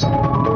Thanks.